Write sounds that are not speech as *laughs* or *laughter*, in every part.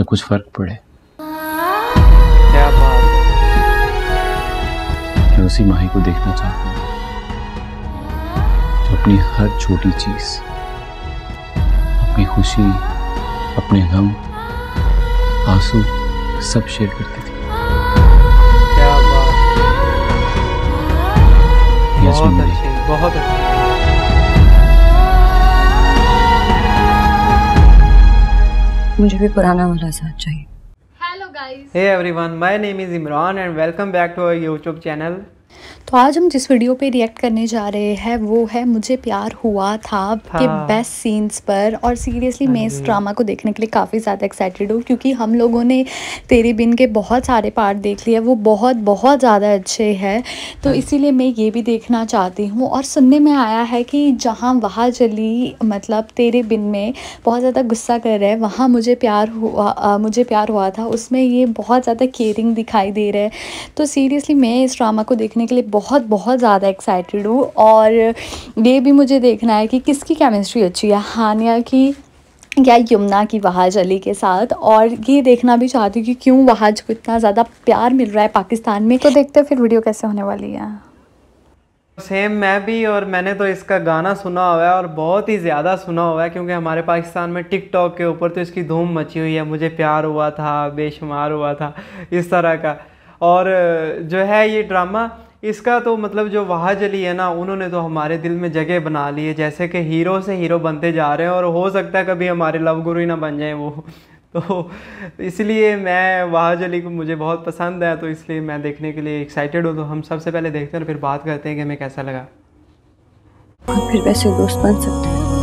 या कुछ फ़र्क पड़े। क्या बात है। मैं उसी माही को देखना चाहता हूँ। जो अपनी हर छोटी चीज़ अपनी खुशी अपने गम आँसू सब शेयर करती थी। क्या बात बहुत अच्छी बहुत अच्छी। मुझे भी पुराना वाला साथ चाहिए। Hello guys hey everyone my name is Imran and welcome back to our YouTube channel तो आज हम जिस वीडियो पे रिएक्ट करने जा रहे हैं वो है मुझे प्यार हुआ था के हाँ। बेस्ट सीन्स पर। और सीरियसली मैं इस हाँ ड्रामा को देखने के लिए काफ़ी ज़्यादा एक्साइटेड हूँ क्योंकि हम लोगों ने तेरे बिन के बहुत सारे पार्ट देख लिए वो बहुत बहुत ज़्यादा अच्छे हैं। तो हाँ। इसीलिए मैं ये भी देखना चाहती हूँ। और सुनने में आया है कि जहाँ वहाँ जली मतलब तेरे बिन में बहुत ज़्यादा गुस्सा कर रहे हैं वहाँ मुझे प्यार हुआ मुझे प्यार हुआ था उसमें ये बहुत ज़्यादा केयरिंग दिखाई दे रहा है। तो सीरियसली मैं इस ड्रामा को देखने के लिए बहुत बहुत ज़्यादा एक्साइटेड हूँ और ये भी मुझे देखना है कि किसकी केमिस्ट्री अच्छी है हानिया की या यमुना की वहाज अली के साथ। और ये देखना भी चाहती हूँ कि क्यों वहाज को इतना ज़्यादा प्यार मिल रहा है पाकिस्तान में। तो देखते हैं फिर वीडियो कैसे होने वाली है। सेम मैं भी और मैंने तो इसका गाना सुना हुआ है और बहुत ही ज़्यादा सुना हुआ है क्योंकि हमारे पाकिस्तान में टिकटॉक के ऊपर तो इसकी धूम मची हुई है। मुझे प्यार हुआ था बेशुमार हुआ था इस तरह का। और जो है ये ड्रामा इसका तो मतलब जो वहाज अली है ना, उन्होंने तो हमारे दिल में जगह बना ली है, जैसे कि हीरो से हीरो बनते जा रहे हैं और हो सकता है कभी हमारे लव गुरु ही ना बन जाए वो। *laughs* तो इसलिए मैं वहाज अली को मुझे बहुत पसंद है तो इसलिए मैं देखने के लिए एक्साइटेड हूँ। तो हम सबसे पहले देखते हैं और फिर बात करते हैं कि हमें कैसा लगा। फिर वैसे दोस्त बन सकते हैं।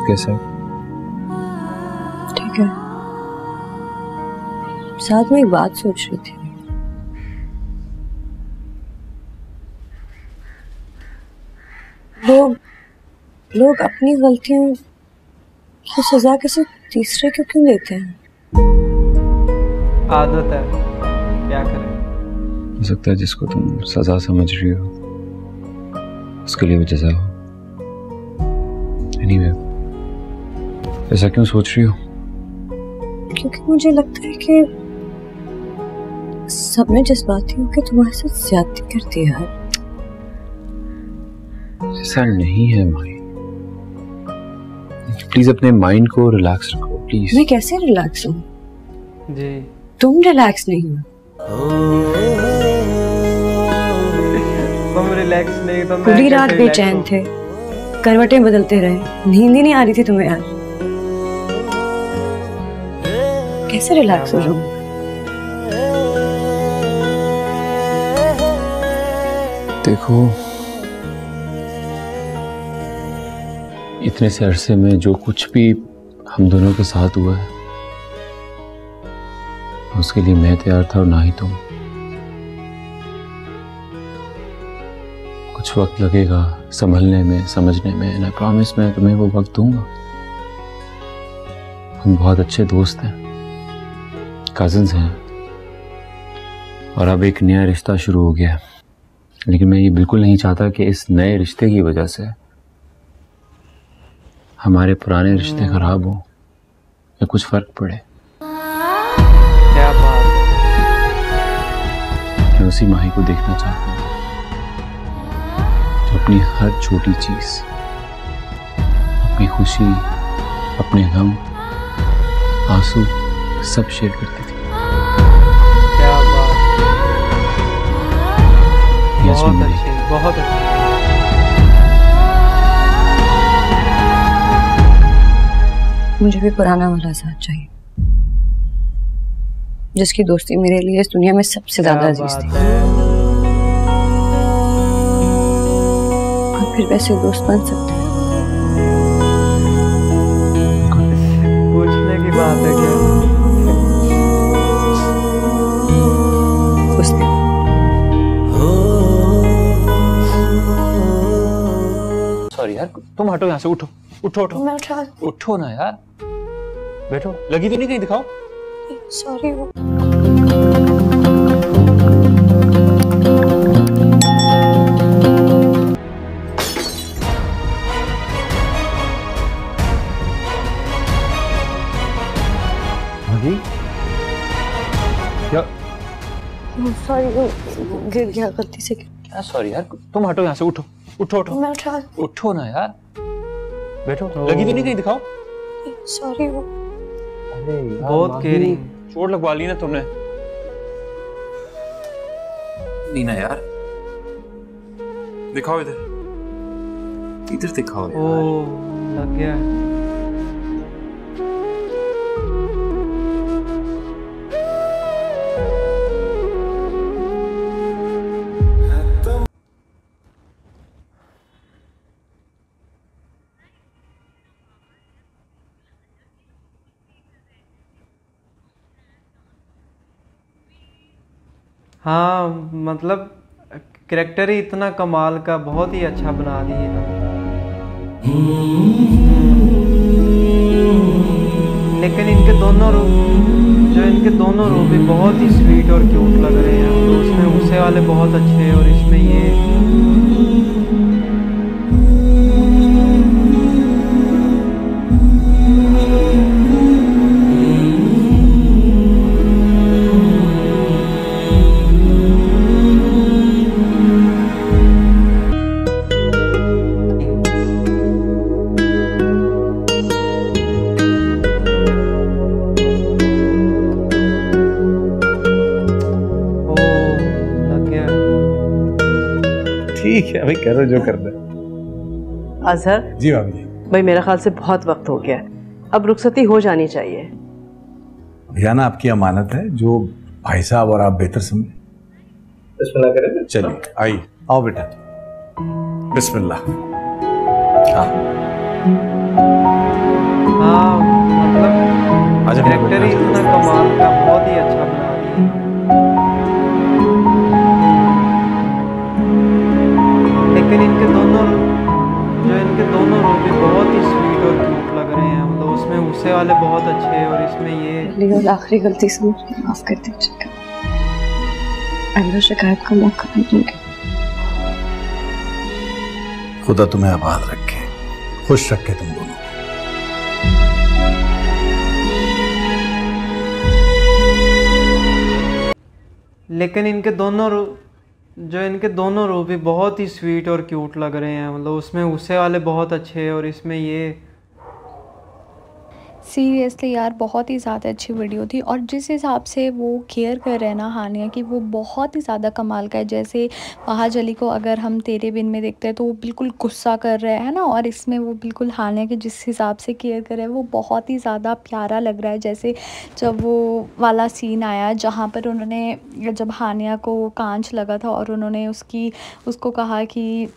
दर्द कैसा ठीक है। साथ में एक बात सोच रही थी। लोग लोग अपनी गलतियों की सजा किसी तीसरे को क्यों देते हैं? आदत है। क्या करें? हो सकता है जिसको तुम सजा समझ रही हो उसके लिए वो जजा हो। एनीवे ऐसा क्यों सोच रही हो? क्योंकि मुझे लगता है कि सबने जज्बाती होकर तुम्हारे साथ ज्यादती करती है ऐसा नहीं है माही प्लीज़ अपने माइंड को रिलैक्स रखो प्लीज़ मैं कैसे रिलैक्स हूँ? जी। तुम रिलैक्स नहीं हो। तुम रिलैक्स नहीं तो पूरी रात बेचैन थे करवटें बदलते रहे नींद ही नहीं आ रही थी तुम्हें यार। कैसे रिलैक्स हो जाऊँ? देखो, इतने से अरसे में जो कुछ भी हम दोनों के साथ हुआ है, उसके लिए मैं तैयार था और ना ही तुम। कुछ वक्त लगेगा संभलने में, समझने में एंड आई प्रॉमिस मैं तुम्हें वो वक्त दूँगा। हम बहुत अच्छे दोस्त हैं। कजिन्स हैं। और अब एक नया रिश्ता शुरू हो गया। है लेकिन मैं ये बिल्कुल नहीं चाहता कि इस नए रिश्ते की वजह से हमारे पुराने रिश्ते खराब हो या कुछ फ़र्क पड़े। क्या बात मैं उसी माही को देखना चाहता हूँ। जो अपनी हर छोटी चीज़ अपनी खुशी अपने गम आँसू सब शेयर करती थी। बहुत अच्छे बहुत अच्छे। मुझे भी पुराना वाला साथ चाहिए। जिसकी दोस्ती मेरे लिए इस दुनिया में सबसे ज़्यादा अज़ीज़ थी। और फिर वैसे दोस्त बन सकते तुम हटो यहाँ से उठो उठो उठो। मैं उठा उठो ना यार। बैठो। लगी तो नहीं कहीं दिखाओ। सॉरी वो सॉरी oh, गिर गया गलती से। सॉरी यार तुम हटो यहाँ से उठो। उठो उठो। मैं उठा उठो ना यार। बैठो। लगी भी नहीं कहीं दिखाओ। सॉरी वो। अरे बहुत केयरिंग। चोट लगवा ली ना तुमने। नीना यार। दिखाओ इधर। इधर दिखाओ ओ लग गया। हाँ मतलब करेक्टर ही इतना कमाल का, बहुत ही अच्छा बना दिए लेकिन इनके दोनों रूप जो इनके दोनों रूप भी बहुत ही स्वीट और क्यूट लग रहे हैं। तो उसमें उसे वाले बहुत अच्छे हैं और इसमें ये ठीक है भाई करो जो करना है। अजहर जी भाभी जी भाई मेरे ख्याल से बहुत वक्त हो गया अब रुखसती हो जानी चाहिए। भियाना आपकी अमानत है जो भाई साहब और आप बेहतर समझे चलिए आइए आओ बेटा। बिस्मिल्लाह। हाँ। हाँ मतलब आजा करेक्टर ही इतना कमाल का बहुत लेकिन इनके दोनों जो इनके दोनों रूप भी बहुत ही स्वीट और क्यूट लग रहे हैं। मतलब उसमें उसे वाले बहुत अच्छे हैं और इसमें ये पहली और आखिरी गलती समझ के माफ़ कर दीजिएगा आइंदा शिकायत का मौका नहीं दूँगी खुदा तुम्हें आबाद रखे। खुश रखे तुम दोनों। लेकिन इनके दोनों जो इनके दोनों रूप भी बहुत ही स्वीट और क्यूट लग रहे हैं। मतलब उसमें उसे वाले बहुत अच्छे हैं और इसमें ये सीरियसली यार, बहुत ही ज़्यादा अच्छी वीडियो थी और जिस हिसाब से वो केयर कर रहे हैं ना हानिया की, वो बहुत ही ज़्यादा कमाल का है। जैसे वहाज अली को अगर हम तेरे बिन में देखते हैं तो वो बिल्कुल गुस्सा कर रहे हैं ना और इसमें वो बिल्कुल हानिया के जिस हिसाब से केयर कर रहे हैं, वो बहुत ही ज़्यादा प्यारा लग रहा है। जैसे जब वो वाला सीन आया जहाँ पर उन्होंने जब हानिया को कांच लगा था और उन्होंने उसकी, उसको कहा कि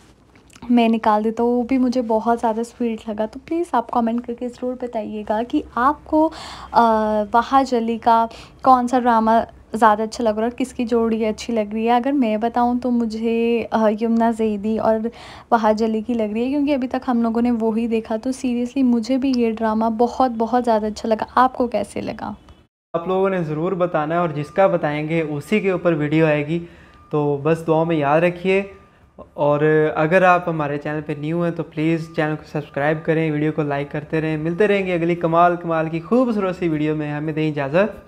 मैं निकाल देता हूँ, वो भी मुझे बहुत ज़्यादा स्वीट लगा। तो प्लीज़ आप कमेंट करके ज़रूर बताइएगा कि आपको वहाज अली का कौन सा ड्रामा ज़्यादा अच्छा लग रहा है और किसकी जोड़ी अच्छी लग रही है। अगर मैं बताऊँ तो मुझे यमुना जैदी और वहाज अली की लग रही है, क्योंकि अभी तक हम लोगों ने वो ही देखा। तो सीरियसली मुझे भी ये ड्रामा बहुत बहुत ज़्यादा अच्छा लगा। आपको कैसे लगा? आप लोगों ने ज़रूर बताना है और जिसका बताएँगे उसी के ऊपर वीडियो आएगी। तो बस दुआ में याद रखिए। और अगर आप हमारे चैनल पे न्यू हैं तो प्लीज़ चैनल को सब्सक्राइब करें, वीडियो को लाइक करते रहें। मिलते रहेंगे अगली कमाल कमाल की खूबसूरत सी वीडियो में। हमें दें इजाज़त।